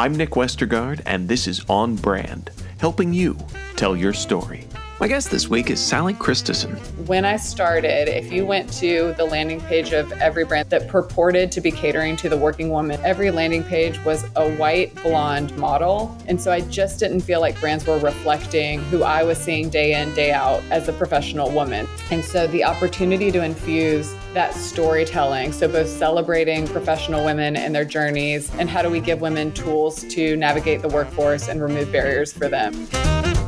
I'm Nick Westergaard, and this is On Brand, helping you tell your story. My guest this week is Sali Christeson. When I started, if you went to the landing page of every brand that purported to be catering to the working woman, every landing page was a white blonde model. And so I just didn't feel like brands were reflecting who I was seeing day in, day out as a professional woman. And so the opportunity to infuse that storytelling. So, both celebrating professional women and their journeys, and how do we give women tools to navigate the workforce and remove barriers for them.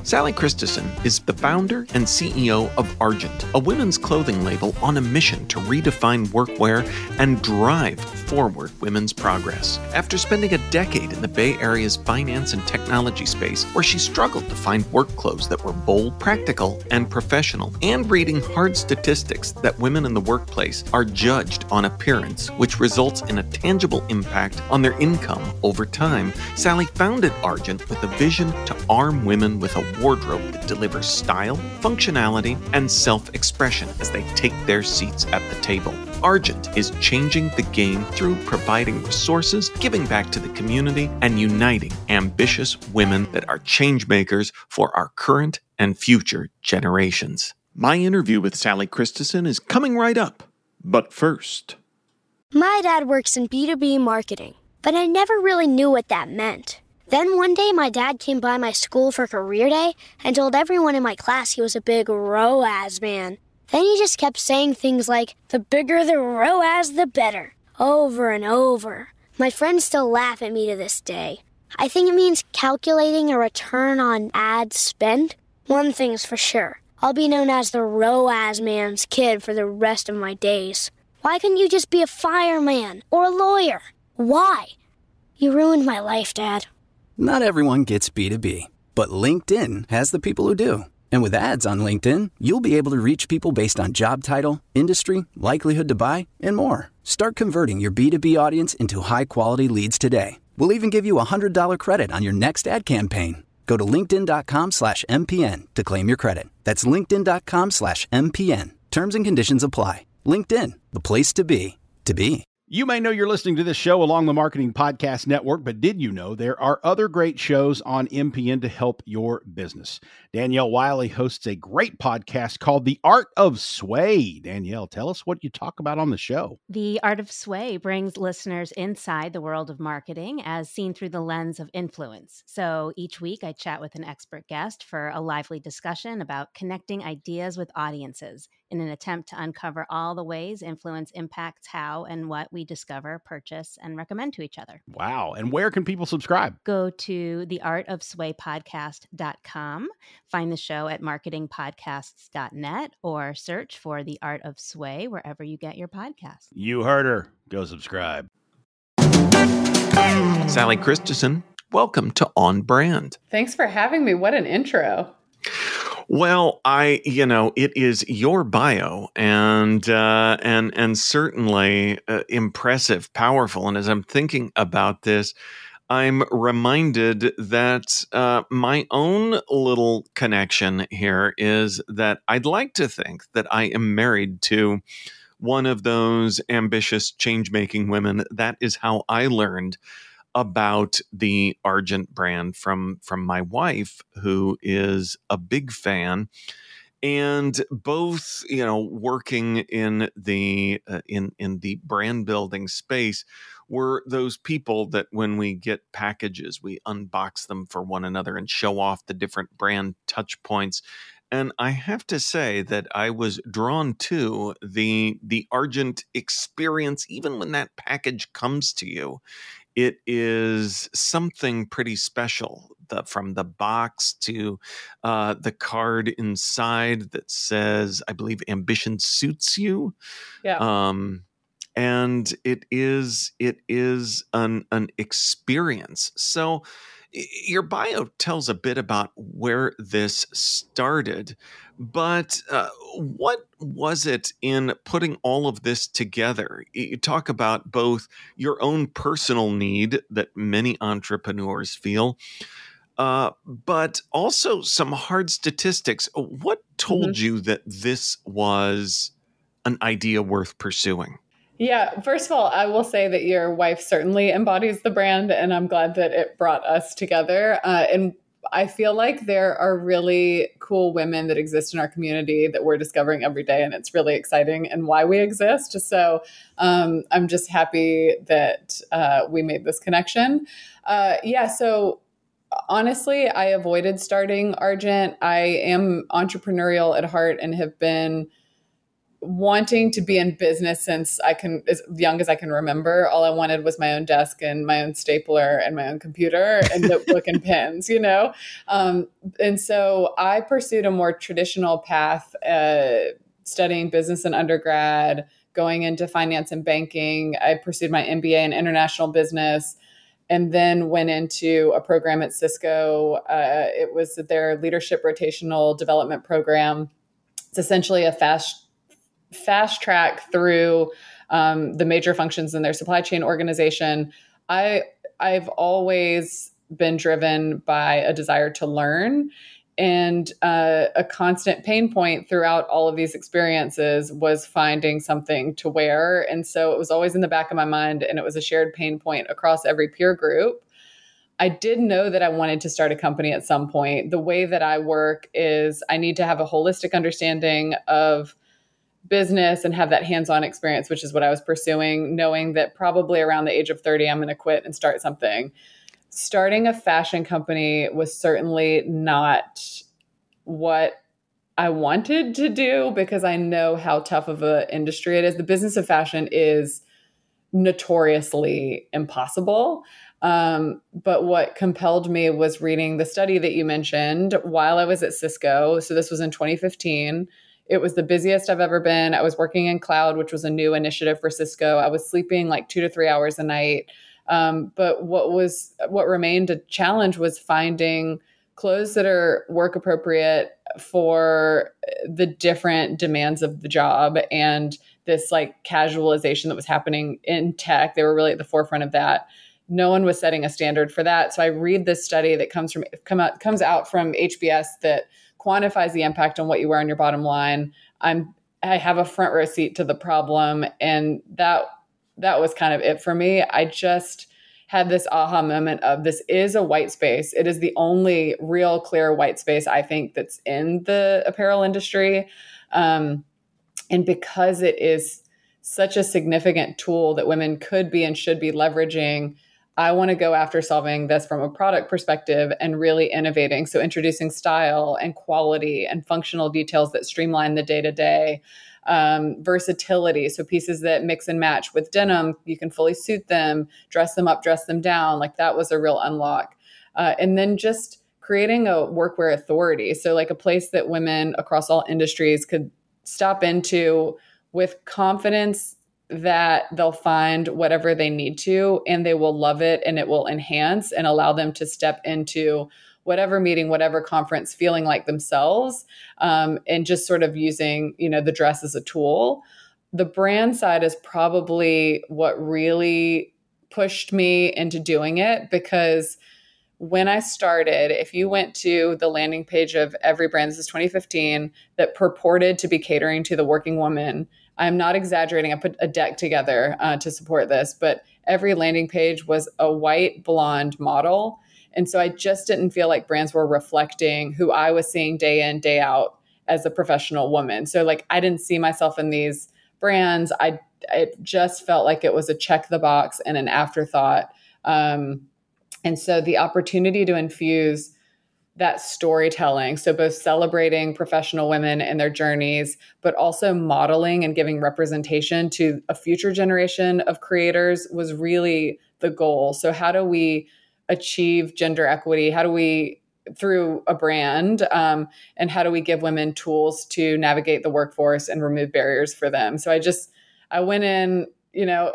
Sali Christeson is the founder and CEO of Argent, a women's clothing label on a mission to redefine workwear and drive forward women's progress. After spending a decade in the Bay Area's finance and technology space, where she struggled to find work clothes that were bold, practical, and professional, and reading hard statistics that women in the workplace are judged on appearance, which results in a tangible impact on their income over time, Sali founded Argent with a vision to arm women with a wardrobe that delivers style, functionality, and self expression as they take their seats at the table. Argent is changing the game through providing resources, giving back to the community, and uniting ambitious women that are changemakers for our current and future generations. My interview with Sali Christeson is coming right up. But first, my dad works in B2B marketing, but I never really knew what that meant. Then one day, my dad came by my school for career day and told everyone in my class he was a big ROAS man. Then he just kept saying things like, the bigger the ROAS, the better, over and over. My friends still laugh at me to this day. I think it means calculating a return on ad spend. One thing's for sure I'll be known as the ROAS man's kid for the rest of my days. Why couldn't you just be a fireman or a lawyer? Why? You ruined my life, Dad. Not everyone gets B2B, but LinkedIn has the people who do. And with ads on LinkedIn, you'll be able to reach people based on job title, industry, likelihood to buy, and more. Start converting your B2B audience into high quality leads today. We'll even give you a $100 credit on your next ad campaign. Go to linkedin.com slash MPN to claim your credit. That's linkedin.com slash MPN. Terms and conditions apply. LinkedIn, the place to be, to be. You may know you're listening to this show along the Marketing Podcast Network, but did you know there are other great shows on MPN to help your business? Danielle Wiley hosts a great podcast called The Art of Sway. Danielle, tell us what you talk about on the show. The Art of Sway brings listeners inside the world of marketing as seen through the lens of influence. So each week I chat with an expert guest for a lively discussion about connecting ideas with audiences in an attempt to uncover all the ways influence impacts how and what we discover, purchase, and recommend to each other. Wow. And where can people subscribe? Go to theartofswaypodcast.com, find the show at marketingpodcasts.net, or search for The Art of Sway wherever you get your podcasts. You heard her. Go subscribe. Sali Christeson, welcome to On Brand. Thanks for having me. What an intro. Well, I, you know, it is your bio, and uh, and and certainly uh, impressive, powerful. And as I'm thinking about this, I'm reminded that uh, my own little connection here is that I'd like to think that I am married to one of those ambitious change making women. That is how I learned about the Argent brand from from my wife, who is a big fan, and both you know working in the uh, in in the brand building space were those people that when we get packages we unbox them for one another and show off the different brand touch points. And i have to say that i was drawn to the the argent experience even when that package comes to you it is something pretty special the, from the box to uh, the card inside that says i believe ambition suits you. Yeah. Um, and it is it is an an experience. So your bio tells a bit about where this started, but uh, what was it in putting all of this together? You talk about both your own personal need that many entrepreneurs feel, uh, but also some hard statistics. What told mm-hmm. you that this was an idea worth pursuing? Yeah, first of all, I will say that your wife certainly embodies the brand, and I'm glad that it brought us together. Uh, and I feel like there are really cool women that exist in our community that we're discovering every day, and it's really exciting and why we exist. So um, I'm just happy that uh, we made this connection. Uh, yeah, so honestly, I avoided starting Argent. I am entrepreneurial at heart and have been wanting to be in business since I can as young as I can remember. All I wanted was my own desk and my own stapler and my own computer and notebook and pens, you know. Um, and so I pursued a more traditional path, uh, studying business in undergrad, going into finance and banking. I pursued my MBA in international business. And then went into a program at Cisco. Uh, it was their leadership rotational development program. It's essentially a fast fast track through um, the major functions in their supply chain organization. I I've always been driven by a desire to learn. And uh, a constant pain point throughout all of these experiences was finding something to wear. And so it was always in the back of my mind, and it was a shared pain point across every peer group. I did know that I wanted to start a company at some point. The way that I work is I need to have a holistic understanding of business and have that hands-on experience which is what i was pursuing knowing that probably around the age of 30 i'm going to quit and start something. Starting a fashion company was certainly not what i wanted to do because i know how tough of an industry it is. The business of fashion is notoriously impossible um, but what compelled me was reading the study that you mentioned while i was at cisco. So this was in 2015 it was the busiest I've ever been. I was working in cloud, which was a new initiative for Cisco. I was sleeping like two to three hours a night. Um, but what was what remained a challenge was finding clothes that are work appropriate for the different demands of the job and this like casualization that was happening in tech. They were really at the forefront of that. No one was setting a standard for that. So I read this study that comes from come out comes out from HBS that quantifies the impact on what you wear on your bottom line. I'm I have a front row seat to the problem and that that was kind of it for me. I just had this aha moment of this is a white space. It is the only real clear white space I think that's in the apparel industry. Um, and because it is such a significant tool that women could be and should be leveraging I want to go after solving this from a product perspective and really innovating. So, introducing style and quality and functional details that streamline the day to day, versatility. So, pieces that mix and match with denim, you can fully suit them, dress them up, dress them down. Like that was a real unlock. Uh, and then just creating a workwear authority. So, like a place that women across all industries could stop into with confidence that they'll find whatever they need to and they will love it and it will enhance and allow them to step into whatever meeting whatever conference feeling like themselves um, and just sort of using you know the dress as a tool. The brand side is probably what really pushed me into doing it because when I started, if you went to the landing page of every brand, this is 2015, that purported to be catering to the working woman, I'm not exaggerating. I put a deck together uh, to support this, but every landing page was a white blonde model. And so I just didn't feel like brands were reflecting who I was seeing day in, day out as a professional woman. So, like, I didn't see myself in these brands. I, it just felt like it was a check the box and an afterthought. Um, and so the opportunity to infuse that storytelling. So, both celebrating professional women and their journeys, but also modeling and giving representation to a future generation of creators was really the goal. So, how do we achieve gender equity? How do we through a brand um, and how do we give women tools to navigate the workforce and remove barriers for them so i just i went in you know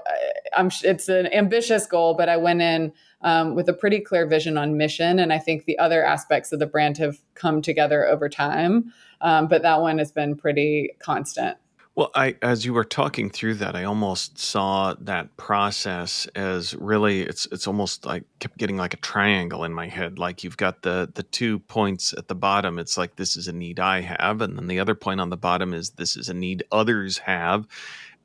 i'm it's an ambitious goal but i went in um, with a pretty clear vision on mission. And I think the other aspects of the brand have come together over time. Um, but that one has been pretty constant. Well, I as you were talking through that, I almost saw that process as really it's it's almost like kept getting like a triangle in my head. Like you've got the the two points at the bottom. It's like this is a need I have, and then the other point on the bottom is this is a need others have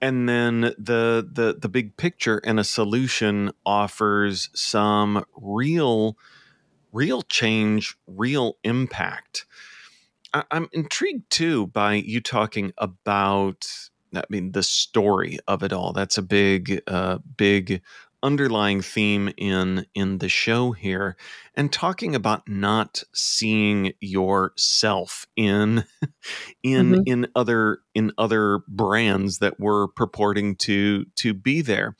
and then the the the big picture and a solution offers some real real change, real impact. I, I'm intrigued too by you talking about I mean the story of it all. That's a big uh, big underlying theme in in the show here and talking about not seeing yourself in in mm-hmm. in other in other brands that were purporting to to be there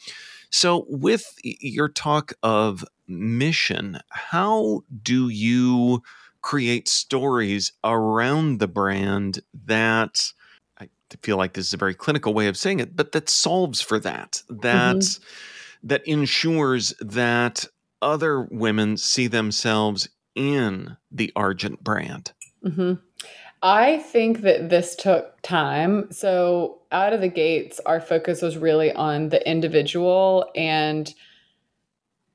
so with your talk of mission how do you create stories around the brand that I feel like this is a very clinical way of saying it, but that solves for that. That mm-hmm that ensures that other women see themselves in the Argent brand? Mm-hmm. I think that this took time. So, out of the gates, our focus was really on the individual and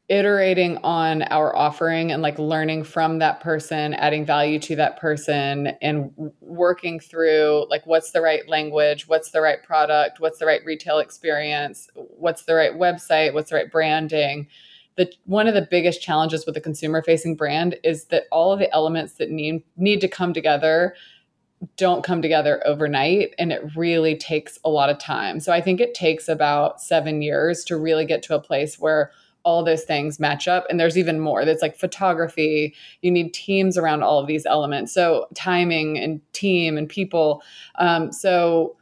iterating on our offering and like learning from that person, adding value to that person, and working through like what's the right language, what's the right product, what's the right retail experience, what's the right website, what's the right branding. The, one of the biggest challenges with a consumer facing brand is that all of the elements that need need to come together don't come together overnight and it really takes a lot of time. So I think it takes about 7 years to really get to a place where all those things match up. And there's even more. That's like photography. You need teams around all of these elements. So timing and team and people. Um, so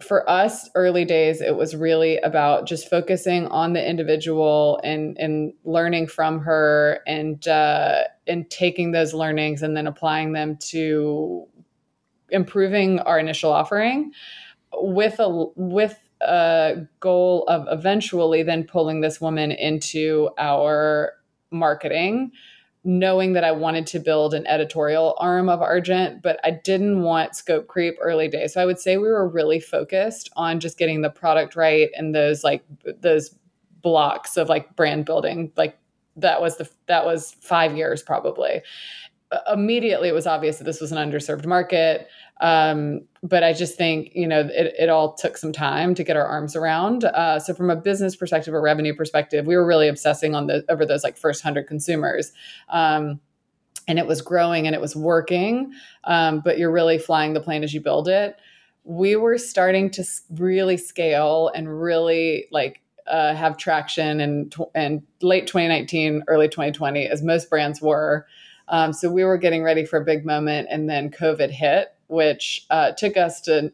for us early days it was really about just focusing on the individual and and learning from her and uh, and taking those learnings and then applying them to improving our initial offering with a with a goal of eventually then pulling this woman into our marketing knowing that I wanted to build an editorial arm of Argent, but I didn't want scope creep early days. So I would say we were really focused on just getting the product right and those like those blocks of like brand building. Like that was the that was 5 years probably. Immediately it was obvious that this was an underserved market. Um, but I just think, you know, it, it all took some time to get our arms around. Uh, so from a business perspective or revenue perspective, we were really obsessing on the over those like first hundred consumers. Um, and it was growing and it was working. Um, but you're really flying the plane as you build it. We were starting to really scale and really like uh, have traction in, in late 2019, early 2020, as most brands were. Um, so we were getting ready for a big moment, and then COVID hit, which uh, took us to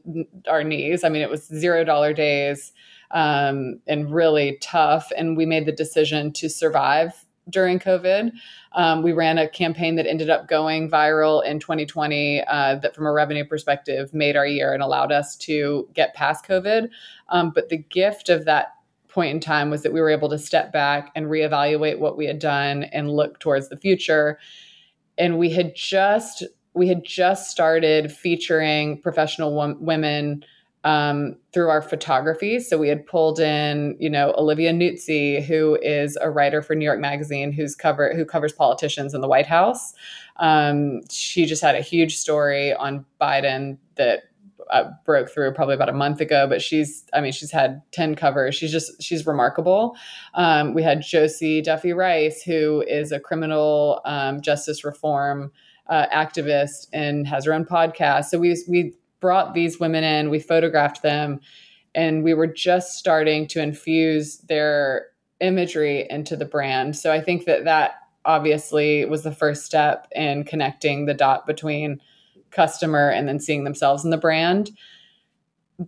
our knees. I mean, it was zero dollar days um, and really tough. And we made the decision to survive during COVID. Um, we ran a campaign that ended up going viral in 2020 uh, that, from a revenue perspective, made our year and allowed us to get past COVID. Um, but the gift of that point in time was that we were able to step back and reevaluate what we had done and look towards the future. And we had just we had just started featuring professional w- women um, through our photography. So we had pulled in, you know, Olivia Nuzzi, who is a writer for New York Magazine, who's cover who covers politicians in the White House. Um, she just had a huge story on Biden that uh, broke through probably about a month ago. But she's, I mean, she's had ten covers. She's just she's remarkable. Um, we had Josie Duffy Rice, who is a criminal um, justice reform uh, activist and has her own podcast. So we we brought these women in, we photographed them, and we were just starting to infuse their imagery into the brand. So I think that that obviously was the first step in connecting the dot between customer and then seeing themselves in the brand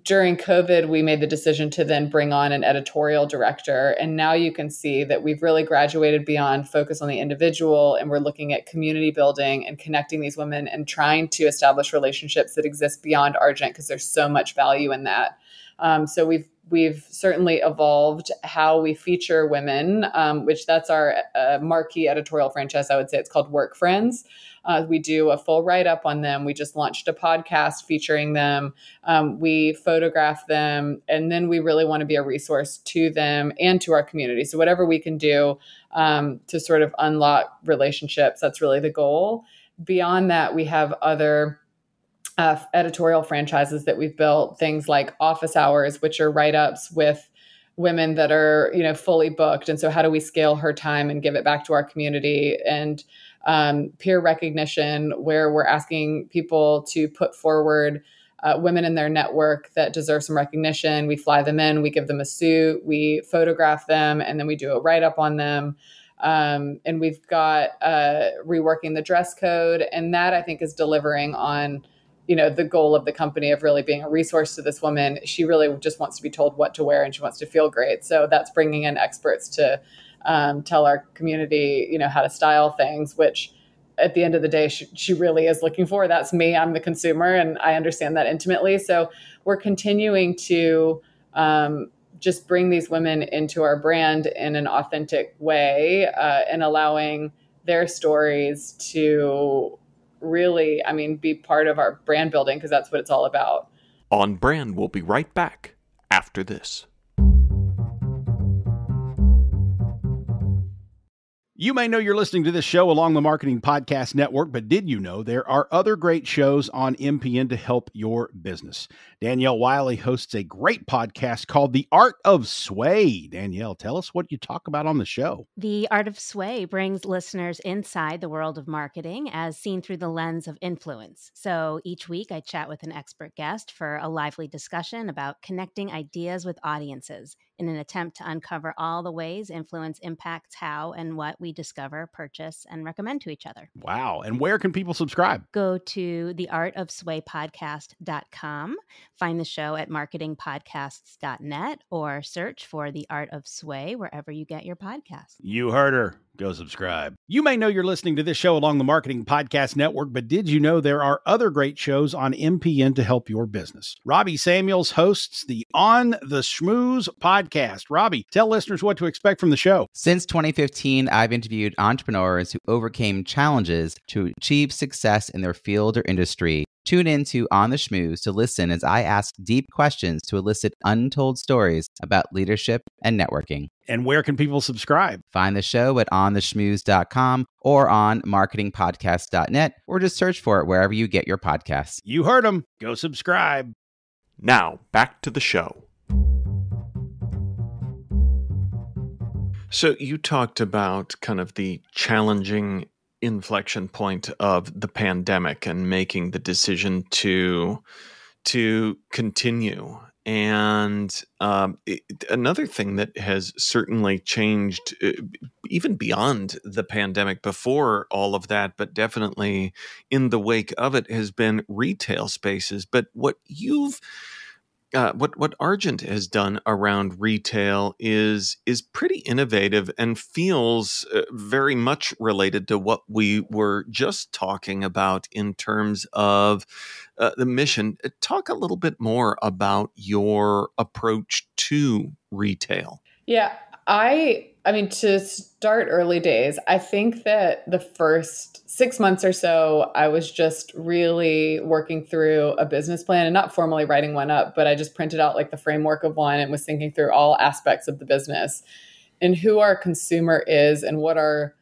during COVID, we made the decision to then bring on an editorial director. And now you can see that we've really graduated beyond focus on the individual and we're looking at community building and connecting these women and trying to establish relationships that exist beyond Argent because there's so much value in that. Um, so we've we've certainly evolved how we feature women, um, which that's our uh, marquee editorial franchise. I would say it's called Work Friends. Uh, we do a full write up on them. We just launched a podcast featuring them. Um, we photograph them, and then we really want to be a resource to them and to our community. So, whatever we can do um, to sort of unlock relationships, that's really the goal. Beyond that, we have other uh, editorial franchises that we've built, things like office hours, which are write ups with women that are you know fully booked. And so how do we scale her time and give it back to our community? And um, peer recognition where we're asking people to put forward uh, women in their network that deserve some recognition. We fly them in we give them a suit we photograph them and then we do a write-up on them. Um, and we've got uh, reworking the dress code. And that i think is delivering on you know the goal of the company of really being a resource to this woman. She really just wants to be told what to wear and she wants to feel great. So that's bringing in experts to um, tell our community you know how to style things which at the end of the day she, she really is looking for. That's me. I'm the consumer and i understand that intimately. So we're continuing to um, just bring these women into our brand in an authentic way uh, and allowing their stories to really, I mean, be part of our brand building because that's what it's all about. On Brand, we'll be right back after this. You may know you're listening to this show along the Marketing Podcast Network, but did you know there are other great shows on MPN to help your business? Danielle Wiley hosts a great podcast called The Art of Sway. Danielle, tell us what you talk about on the show. The Art of Sway brings listeners inside the world of marketing as seen through the lens of influence. So each week I chat with an expert guest for a lively discussion about connecting ideas with audiences in an attempt to uncover all the ways influence impacts how and what we discover, purchase, and recommend to each other. Wow. And where can people subscribe? Go to theartofswaypodcast.com, find the show at marketingpodcasts.net, or search for The Art of Sway wherever you get your podcasts. You heard her. Go subscribe. You may know you're listening to this show along the Marketing Podcast Network, but did you know there are other great shows on MPN to help your business? Robbie Samuels hosts the On the Schmooze podcast. Robbie, tell listeners what to expect from the show. Since 2015, I've interviewed entrepreneurs who overcame challenges to achieve success in their field or industry. Tune in to On the Schmooze to listen as I ask deep questions to elicit untold stories about leadership and networking. And where can people subscribe? Find the show at ontheschmooze.com or on marketingpodcast.net or just search for it wherever you get your podcasts. You heard them. Go subscribe. Now, back to the show. So, you talked about kind of the challenging inflection point of the pandemic and making the decision to to continue and um, it, another thing that has certainly changed, uh, even beyond the pandemic, before all of that, but definitely in the wake of it, has been retail spaces. But what you've uh, what what Argent has done around retail is is pretty innovative and feels uh, very much related to what we were just talking about in terms of uh, the mission. Uh, talk a little bit more about your approach to retail. Yeah, I I mean to start early days, I think that the first 6 months or so I was just really working through a business plan and not formally writing one up, but I just printed out like the framework of one and was thinking through all aspects of the business and who our consumer is and what our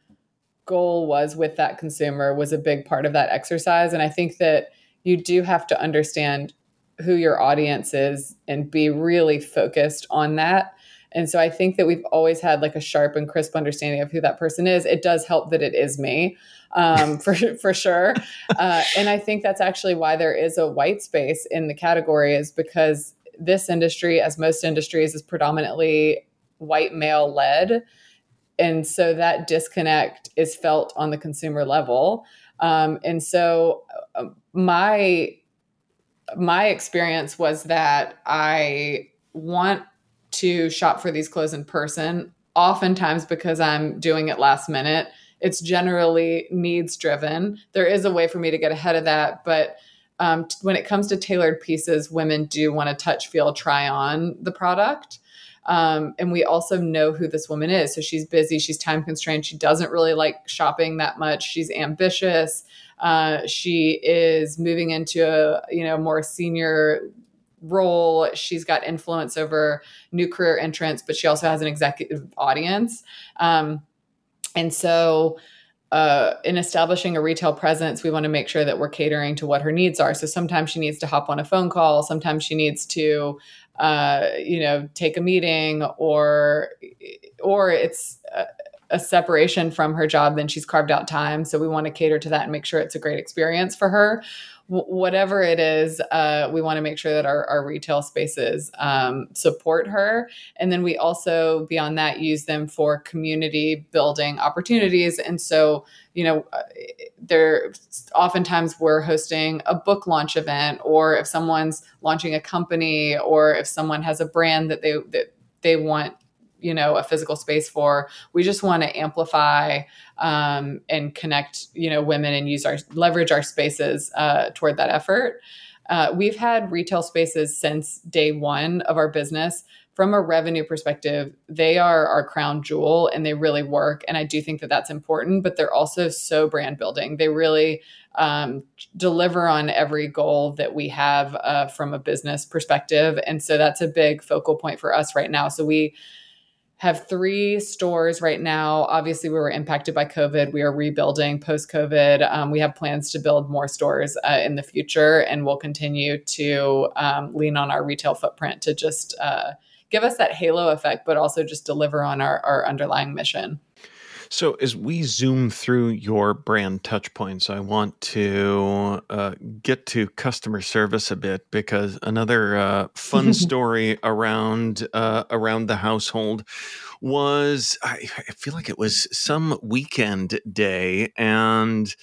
goal was with that consumer was a big part of that exercise. And I think that you do have to understand who your audience is and be really focused on that and so I think that we've always had like a sharp and crisp understanding of who that person is. It does help that it is me, um, for for sure. Uh, and I think that's actually why there is a white space in the category, is because this industry, as most industries, is predominantly white male led. And so that disconnect is felt on the consumer level. Um, and so uh, my my experience was that I want to shop for these clothes in person, oftentimes because I'm doing it last minute. It's generally needs driven. There is a way for me to get ahead of that, but um, when it comes to tailored pieces, women do want to touch, feel, try on the product. Um, and we also know who this woman is. So she's busy, she's time constrained, she doesn't really like shopping that much, she's ambitious. Uh, she is moving into a you know more senior role. She's got influence over new career entrants, but she also has an executive audience. Um, and so uh, in establishing a retail presence, we want to make sure that we're catering to what her needs are. So sometimes she needs to hop on a phone call. Sometimes she needs to, uh, you know, take a meeting, or or it's a, a separation from her job. Then she's carved out time. So we want to cater to that and make sure it's a great experience for her whatever it is, uh, we want to make sure that our, our retail spaces um, support her. And then we also, beyond that, use them for community building opportunities. And so, you know, uh, there oftentimes we're hosting a book launch event, or if someone's launching a company, or if someone has a brand that they that they want you know a physical space for. We just want to amplify um, and connect you know women and use our leverage our spaces uh, toward that effort. Uh, we've had retail spaces since day one of our business. From a revenue perspective they are our crown jewel and they really work and i do think that that's important but they're also so brand building. They really um, deliver on every goal that we have uh, from a business perspective and so that's a big focal point for us right now. So we have three stores right now. Obviously, we were impacted by COVID. We are rebuilding post COVID. Um, we have plans to build more stores uh, in the future, and we'll continue to um, lean on our retail footprint to just uh, give us that halo effect, but also just deliver on our, our underlying mission. So, as we zoom through your brand touch points, I want to uh, get to customer service a bit because another uh, fun story around uh, around the household was I, I, feel like it was some weekend day, and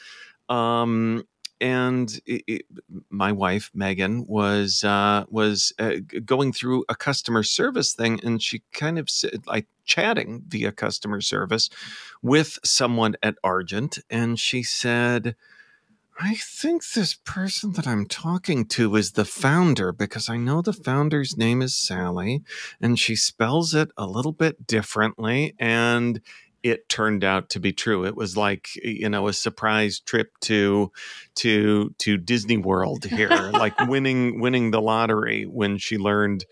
um, and it, it, my wife Megan was uh, was uh, going through a customer service thing, and she kind of said, like chatting via customer service with someone at Argent, and she said. I think this person that I'm talking to is the founder because I know the founder's name is Sali and she spells it a little bit differently. And it turned out to be true. It was like you know a surprise trip to to to Disney World here, like winning winning the lottery when she learned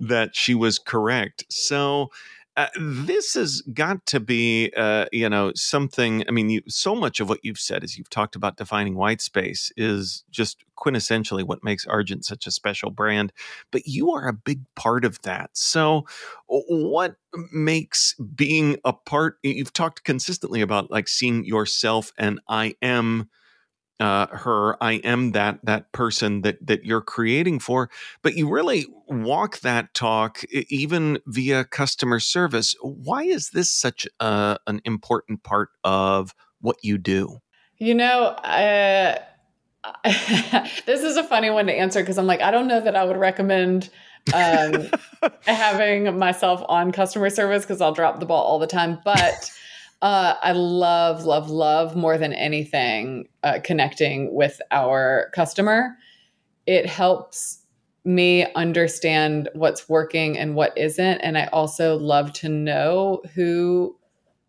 that she was correct. So uh, this has got to be, uh, you know, something. I mean, you, so much of what you've said, as you've talked about defining white space, is just quintessentially what makes Argent such a special brand. But you are a big part of that. So, what makes being a part? You've talked consistently about like seeing yourself and I am uh, her i am that that person that that you're creating for. But you really walk that talk even via customer service. Why is this such a, an important part of what you do? You know uh, this is a funny one to answer because i'm like i don't know that i would recommend um, having myself on customer service because i'll drop the ball all the time. But uh, I love, love, love more than anything uh, connecting with our customer. It helps me understand what's working and what isn't. And I also love to know who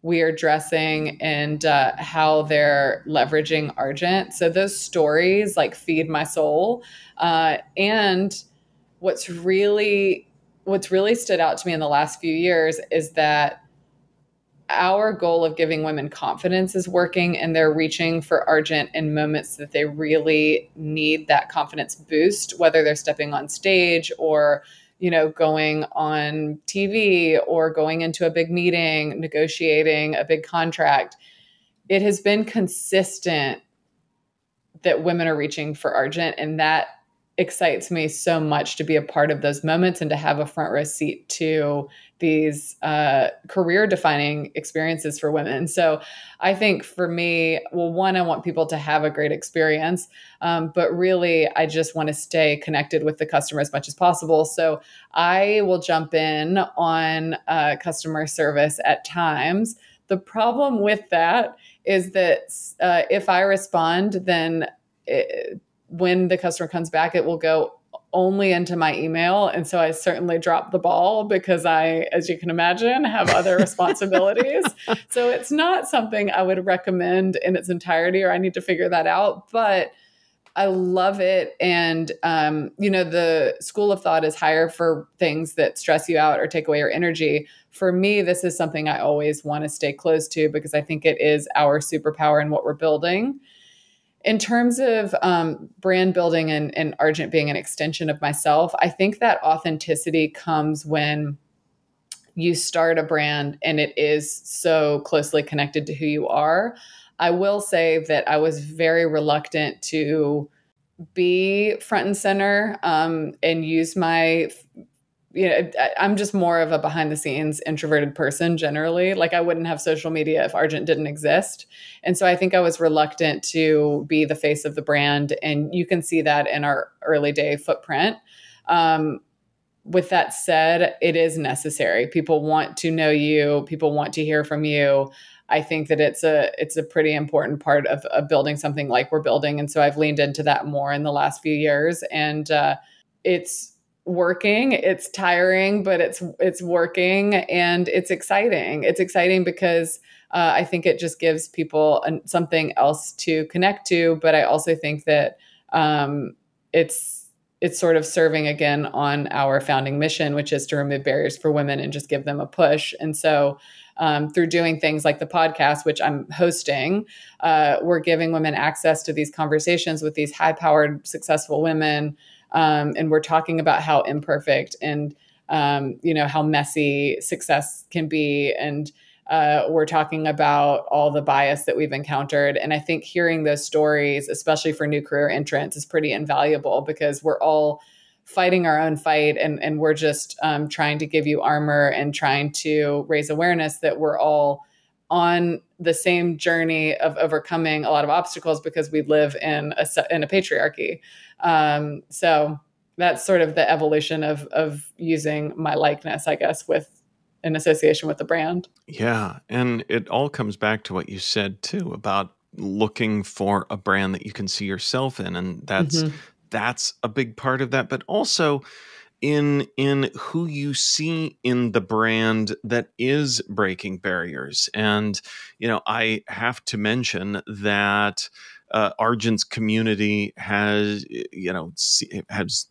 we are dressing and uh, how they're leveraging Argent. So those stories like feed my soul. Uh, and what's really what's really stood out to me in the last few years is that our goal of giving women confidence is working and they're reaching for Argent in moments that they really need that confidence boost, whether they're stepping on stage or you know going on TV or going into a big meeting, negotiating a big contract. It has been consistent that women are reaching for Argent and that excites me so much to be a part of those moments and to have a front row seat to these uh, career defining experiences for women. So I think for me, well, one, I want people to have a great experience, um, but really, I just want to stay connected with the customer as much as possible. So I will jump in on uh, customer service at times. The problem with that is that uh, if I respond, then it, when the customer comes back, it will go only into my email. And so I certainly dropped the ball because I, as you can imagine, have other responsibilities. so it's not something I would recommend in its entirety, or I need to figure that out. But I love it. And, um, you know, the school of thought is higher for things that stress you out or take away your energy. For me, this is something I always want to stay close to because I think it is our superpower and what we're building. In terms of um, brand building and, and Argent being an extension of myself, I think that authenticity comes when you start a brand and it is so closely connected to who you are. I will say that I was very reluctant to be front and center um, and use my you know i'm just more of a behind the scenes introverted person generally. Like i wouldn't have social media if argent didn't exist. And so i think i was reluctant to be the face of the brand. And you can see that in our early day footprint. Um, with that said it is necessary. People want to know you. People want to hear from you. I think that it's a it's a pretty important part of, of building something like we're building, and so I've leaned into that more in the last few years, and uh, it's working. It's tiring, but it's it's working, and it's exciting. It's exciting because uh, I think it just gives people an, something else to connect to, but I also think that um, it's it's sort of serving again on our founding mission, which is to remove barriers for women and just give them a push. And so um, through doing things like the podcast, which I'm hosting, uh, we're giving women access to these conversations with these high powered, successful women. Um, and we're talking about how imperfect and um, you know how messy success can be. And uh, we're talking about all the bias that we've encountered. And i think hearing those stories especially for new career entrants is pretty invaluable because we're all fighting our own fight and, and we're just um, trying to give you armor and trying to raise awareness that we're all on the same journey of overcoming a lot of obstacles because we live in a in a patriarchy. Um, so that's sort of the evolution of of using my likeness, I guess, with an association with the brand. Yeah, and it all comes back to what you said too about looking for a brand that you can see yourself in and that's mm-hmm that's a big part of that but also in in who you see in the brand that is breaking barriers and you know i have to mention that uh, argent's community has you know has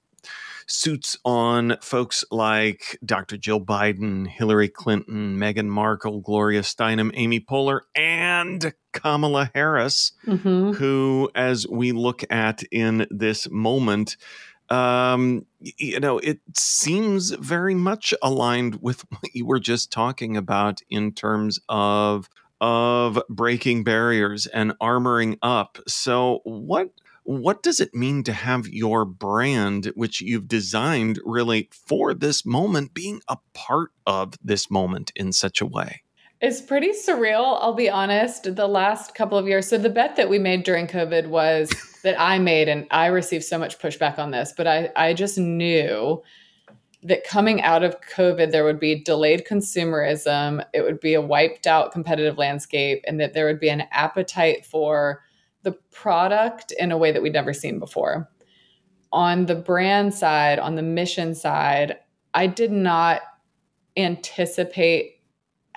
suits on folks like Dr. Jill Biden, Hillary Clinton, Meghan Markle, Gloria Steinem, Amy Poehler, and Kamala Harris, mm-hmm. who, as we look at in this moment, um, you know, it seems very much aligned with what you were just talking about in terms of of breaking barriers and armoring up. So, what what does it mean to have your brand, which you've designed really for this moment, being a part of this moment in such a way? It's pretty surreal, I'll be honest. The last couple of years. So, the bet that we made during COVID was that I made, and I received so much pushback on this, but I, I just knew that coming out of COVID, there would be delayed consumerism, it would be a wiped out competitive landscape, and that there would be an appetite for the product in a way that we'd never seen before. On the brand side, on the mission side, I did not anticipate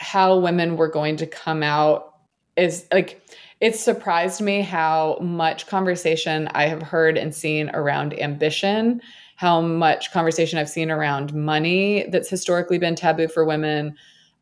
how women were going to come out is like it surprised me how much conversation I have heard and seen around ambition, how much conversation I've seen around money that's historically been taboo for women,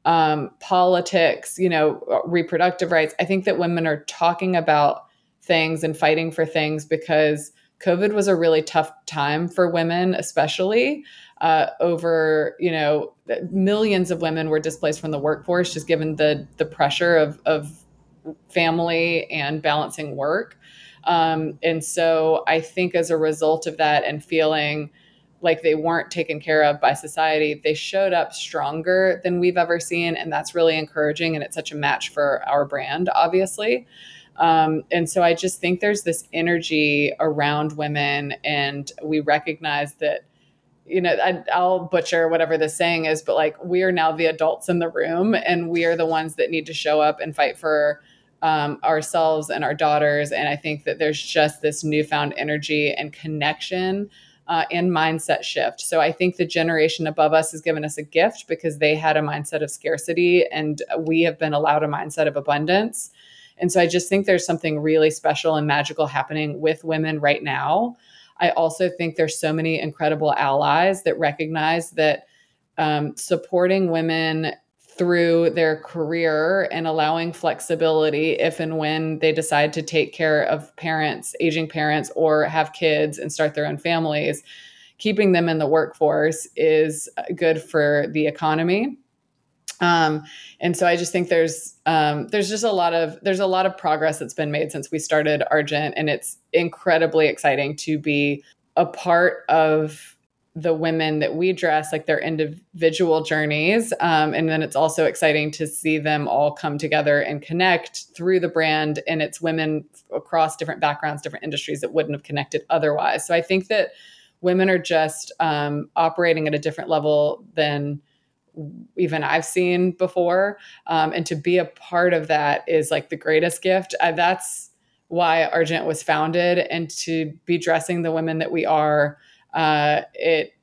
um, politics, you know, reproductive rights. I think that women are talking about things and fighting for things because COVID was a really tough time for women, especially. Uh, over, you know, millions of women were displaced from the workforce, just given the the pressure of of family and balancing work. Um, and so, I think as a result of that, and feeling like they weren't taken care of by society, they showed up stronger than we've ever seen, and that's really encouraging. And it's such a match for our brand, obviously. Um, and so I just think there's this energy around women, and we recognize that, you know, I, I'll butcher whatever the saying is, but like we are now the adults in the room, and we are the ones that need to show up and fight for um, ourselves and our daughters. And I think that there's just this newfound energy and connection. Uh, and mindset shift. So I think the generation above us has given us a gift because they had a mindset of scarcity and we have been allowed a mindset of abundance. And so I just think there's something really special and magical happening with women right now. I also think there's so many incredible allies that recognize that um, supporting women through their career and allowing flexibility if and when they decide to take care of parents, aging parents, or have kids and start their own families, keeping them in the workforce is good for the economy. Um, and so I just think there's um, there's just a lot of there's a lot of progress that's been made since we started Argent, and it's incredibly exciting to be a part of the women that we dress, like their individual journeys. Um, and then it's also exciting to see them all come together and connect through the brand. And it's women across different backgrounds, different industries that wouldn't have connected otherwise. So I think that women are just um, operating at a different level than even I've seen before. Um, and to be a part of that is like the greatest gift. That's why Argent was founded. And to be dressing the women that we are uh, it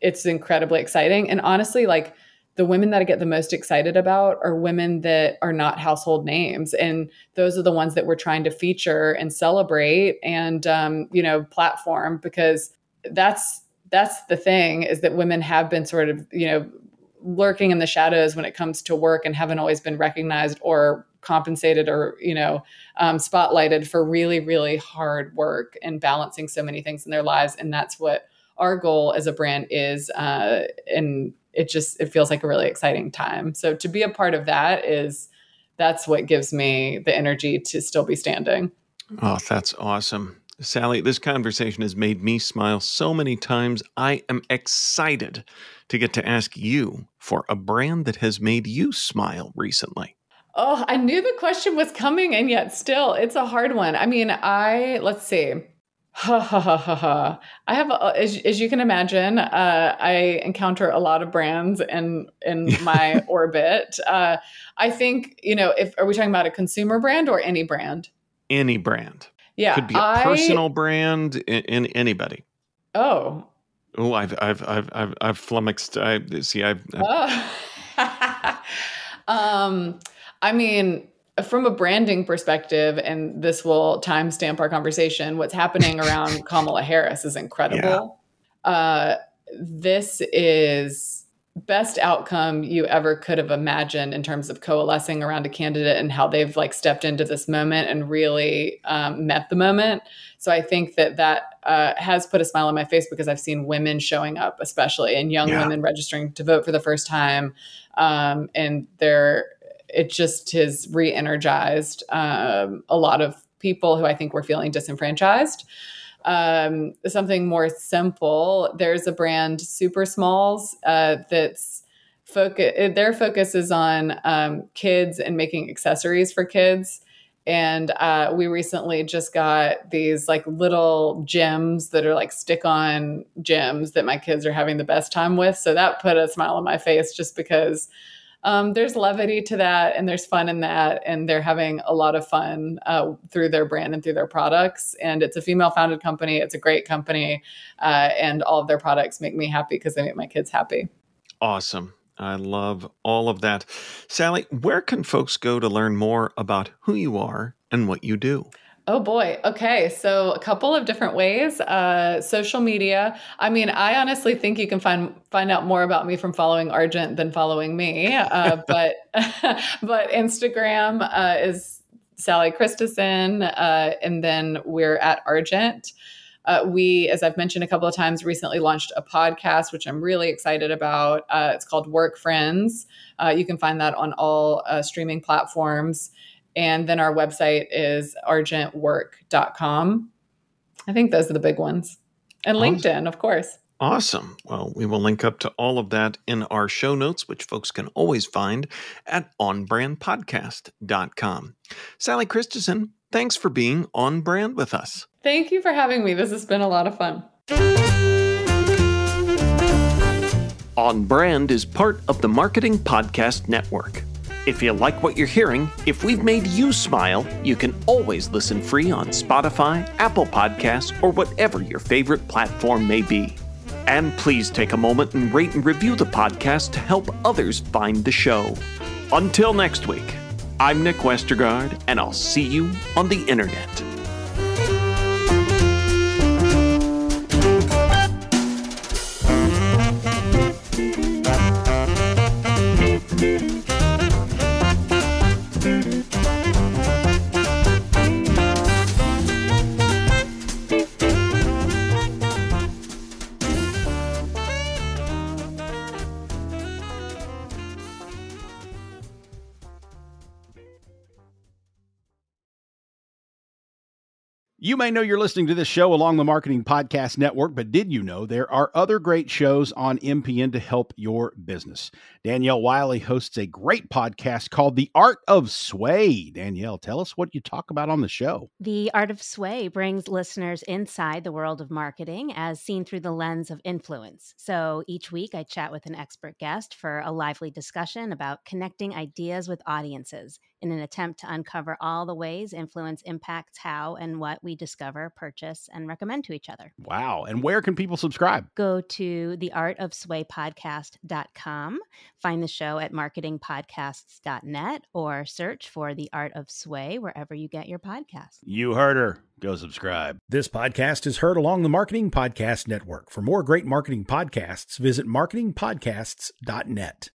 it's incredibly exciting. And honestly, like the women that I get the most excited about are women that are not household names, and those are the ones that we're trying to feature and celebrate and um, you know platform because that's that's the thing is that women have been sort of you know lurking in the shadows when it comes to work and haven't always been recognized or compensated or you know um, spotlighted for really really hard work and balancing so many things in their lives. And that's what our goal as a brand is uh, and it just it feels like a really exciting time. So to be a part of that is that's what gives me the energy to still be standing. Oh that's awesome Sali, this conversation has made me smile so many times. I am excited to get to ask you for a brand that has made you smile recently. Oh, I knew the question was coming, and yet still, it's a hard one. I mean, I let's see. Ha ha ha ha ha. I have, as, as you can imagine, uh, I encounter a lot of brands in in my orbit. Uh, I think you know, if are we talking about a consumer brand or any brand? Any brand. Yeah, could be a I, personal brand in, in anybody. Oh, oh, I've I've I've I've, I've flummoxed. I see. I've. I've oh. um I mean, from a branding perspective, and this will timestamp our conversation, what's happening around Kamala Harris is incredible. Yeah. Uh, this is best outcome you ever could have imagined in terms of coalescing around a candidate and how they've like stepped into this moment and really um, met the moment. So I think that that uh, has put a smile on my face because I've seen women showing up, especially and young yeah. women registering to vote for the first time, um, and they're it just has re-energized um, a lot of people who I think were feeling disenfranchised. Um, something more simple. There's a brand, Super Smalls, uh, that's focus. Their focus is on um, kids and making accessories for kids. And uh, we recently just got these like little gems that are like stick on gems that my kids are having the best time with. So that put a smile on my face just because um, there's levity to that and there's fun in that and they're having a lot of fun uh, through their brand and through their products and it's a female founded company it's a great company uh, and all of their products make me happy because they make my kids happy awesome I love all of that. Sali, where can folks go to learn more about who you are and what you do? Oh boy. Okay. So a couple of different ways. Uh, social media. I mean, I honestly think you can find find out more about me from following Argent than following me. Uh, but but Instagram uh, is Sali Christeson, uh, and then we're at Argent. Uh, we, as I've mentioned a couple of times, recently launched a podcast, which I'm really excited about. Uh, it's called Work Friends. you can find that on all streaming platforms. And then our website is argentwork.com. I think those are the big ones. And awesome. LinkedIn, of course. Awesome. Well, we will link up to all of that in our show notes, which folks can always find at onbrandpodcast.com. Sali Christeson, thanks for being on brand with us. Thank you for having me. This has been a lot of fun. On Brand is part of the Marketing Podcast Network. If you like what you're hearing, if we've made you smile, you can always listen free on Spotify, Apple Podcasts, or whatever your favorite platform may be. And please take a moment and rate and review the podcast to help others find the show. Until next week, I'm Nick Westergaard, and I'll see you on the internet. You may know you're listening to this show along the Marketing Podcast Network, but did you know there are other great shows on MPN to help your business? Danielle Wiley hosts a great podcast called The Art of Sway. Danielle, tell us what you talk about on the show. The Art of Sway brings listeners inside the world of marketing as seen through the lens of influence. So each week I chat with an expert guest for a lively discussion about connecting ideas with audiences in an attempt to uncover all the ways influence impacts how and what we discover, purchase, and recommend to each other. Wow. And where can people subscribe? Go to theartofswaypodcast.com, find the show at marketingpodcasts.net, or search for The Art of Sway wherever you get your podcasts. You heard her. Go subscribe. This podcast is heard along the Marketing Podcast Network. For more great marketing podcasts, visit marketingpodcasts.net.